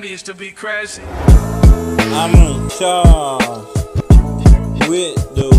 Used to be crazy. I'm in charge with the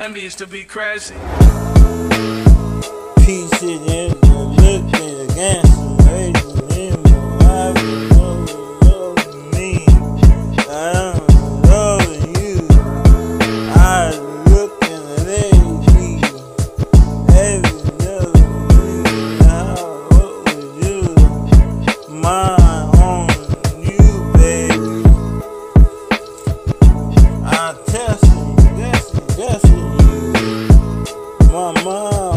Envy used to be crazy. Peace it in in love me. I'm loving you. I look in the you? You, baby. I test mom.